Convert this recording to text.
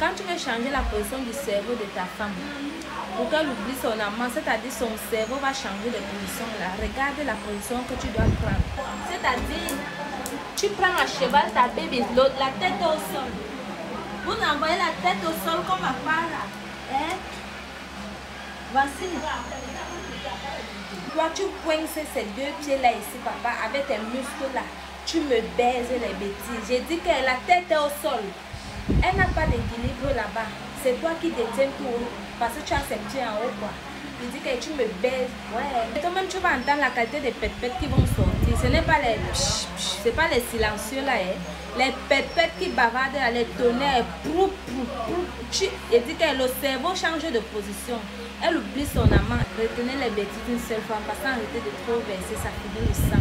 Quand tu veux changer la position du cerveau de ta femme, pour qu'elle oublie son amant, c'est-à-dire son cerveau va changer de position là. Regarde la position que tu dois prendre. C'est-à-dire, tu prends à cheval ta bébé, la tête au sol. Vous envoyez la tête au sol comme à part là. Hein? Voici. Toi, tu coinces ces deux pieds-là ici, papa, avec tes muscles là. Tu me baises les bêtises. J'ai dit que la tête est au sol. Elle n'a pas d'équilibre là-bas. C'est toi qui détiens tout. Parce que tu as pieds en haut, quoi. Je dis que tu me baises. Ouais. Et toi-même, tu vas entendre la qualité des pètes qui vont sortir. Ce n'est pas les c'est pas les silencieux là. Hein. Les pètes qui bavardent, les tonnerres. Prou, prou, prou. Je dis que le cerveau change de position. Elle oublie son amant. Retenez les bêtises une seule fois. Parce qu'en réalité de trop verser, ça finit le sang.